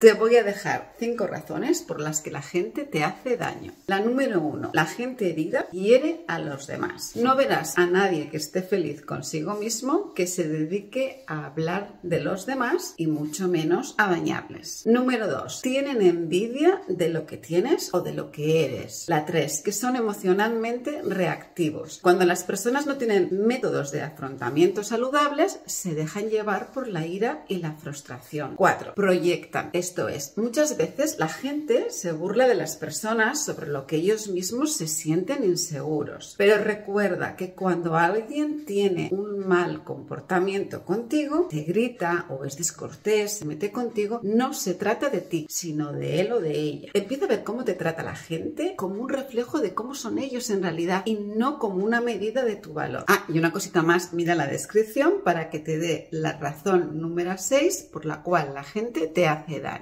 Te voy a dejar cinco razones por las que la gente te hace daño. La número uno, la gente herida hiere a los demás. No verás a nadie que esté feliz consigo mismo que se dedique a hablar de los demás y mucho menos a dañarles. Número dos, tienen envidia de lo que tienes o de lo que eres. La tres, que son emocionalmente reactivos. Cuando las personas no tienen métodos de afrontamiento saludables, se dejan llevar por la ira y la frustración. Cuatro, proyectan esto es, muchas veces la gente se burla de las personas sobre lo que ellos mismos se sienten inseguros. Pero recuerda que cuando alguien tiene un mal comportamiento contigo, te grita o es descortés, se mete contigo, no se trata de ti, sino de él o de ella. Empieza a ver cómo te trata la gente como un reflejo de cómo son ellos en realidad y no como una medida de tu valor. Ah, y una cosita más, mira la descripción para que te dé la razón número 6 por la cual la gente te hace daño.